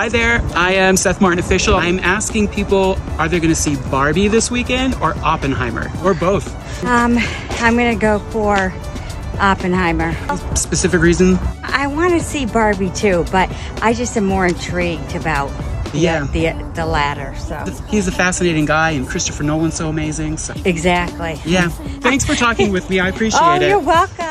Hi there, I am Seth Martin Official. I'm asking people, are they going to see Barbie this weekend or Oppenheimer or both? Um, I'm gonna go for Oppenheimer. Specific reason? I want to see Barbie too, but I just am more intrigued about the, Yeah. the the latter. So He's a fascinating guy, and Christopher Nolan's so amazing. So exactly. yeah, thanks for talking with me. I appreciate Oh, it. you're welcome.